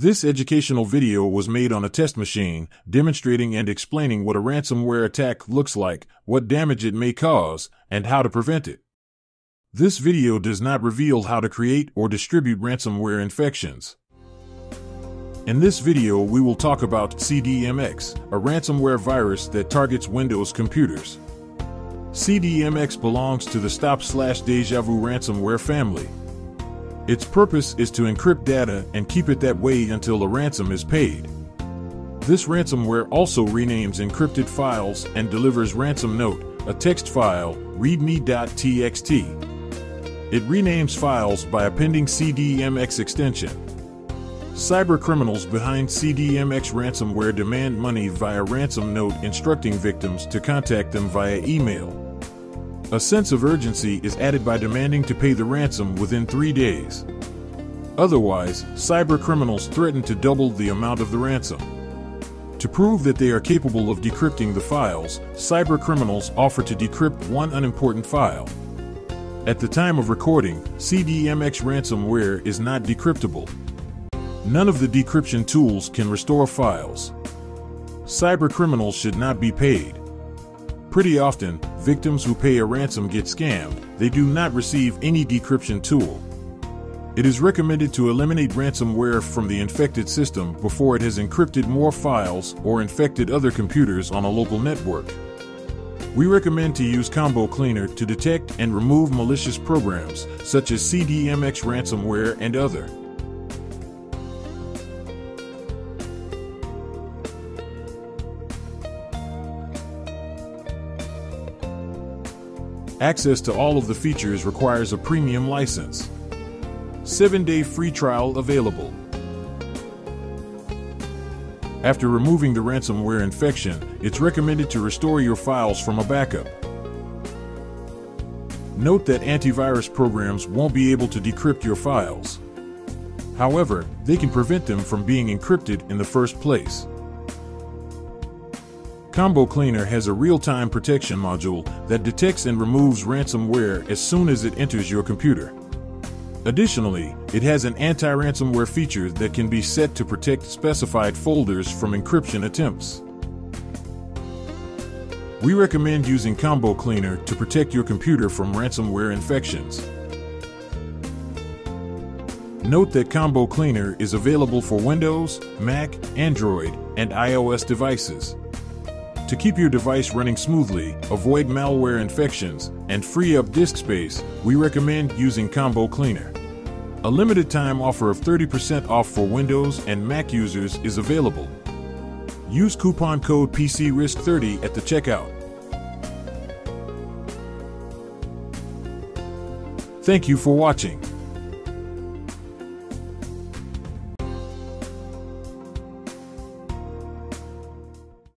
This educational video was made on a test machine, demonstrating and explaining what a ransomware attack looks like, what damage it may cause, and how to prevent it. This video does not reveal how to create or distribute ransomware infections. In this video, we will talk about CDMX, a ransomware virus that targets Windows computers. CDMX belongs to the Stop Slash Deja Vu ransomware family. Its purpose is to encrypt data and keep it that way until a ransom is paid. This ransomware also renames encrypted files and delivers ransom note, a text file, readme.txt. It renames files by appending CDMX extension. Cybercriminals behind CDMX ransomware demand money via ransom note instructing victims to contact them via email. A sense of urgency is added by demanding to pay the ransom within three days. Otherwise, cyber criminals threaten to double the amount of the ransom. To prove that they are capable of decrypting the files, cyber criminals offer to decrypt one unimportant file. At the time of recording, CDMX ransomware is not decryptable. None of the decryption tools can restore files. Cyber criminals should not be paid. Pretty often, victims who pay a ransom get scammed. They do not receive any decryption tool. It is recommended to eliminate ransomware from the infected system before it has encrypted more files or infected other computers on a local network. We recommend to use Combo Cleaner to detect and remove malicious programs such as CDMX ransomware and other. Access to all of the features requires a premium license. 7 day free trial available. After removing the ransomware infection, it's recommended to restore your files from a backup. Note that antivirus programs won't be able to decrypt your files. However, they can prevent them from being encrypted in the first place. Combo Cleaner has a real-time protection module that detects and removes ransomware as soon as it enters your computer. Additionally, it has an anti-ransomware feature that can be set to protect specified folders from encryption attempts. We recommend using Combo Cleaner to protect your computer from ransomware infections. Note that Combo Cleaner is available for Windows, Mac, Android, and iOS devices. To keep your device running smoothly, avoid malware infections, and free up disk space, we recommend using Combo Cleaner. A limited time offer of 30% off for Windows and Mac users is available. Use coupon code PCRISK30 at the checkout. Thank you for watching.